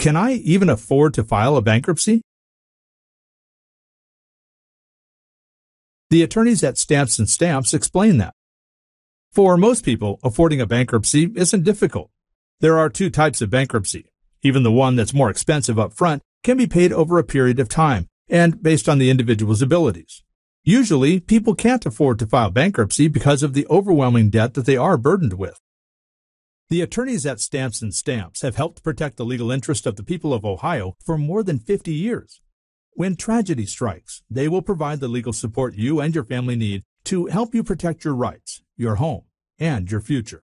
Can I even afford to file a bankruptcy? The attorneys at Stamps and Stamps explain that. For most people, affording a bankruptcy isn't difficult. There are two types of bankruptcy. Even the one that's more expensive up front can be paid over a period of time and based on the individual's abilities. Usually, people can't afford to file bankruptcy because of the overwhelming debt that they are burdened with. The attorneys at Stamps and Stamps have helped protect the legal interest of the people of Ohio for more than 50 years. When tragedy strikes, they will provide the legal support you and your family need to help you protect your rights, your home, and your future.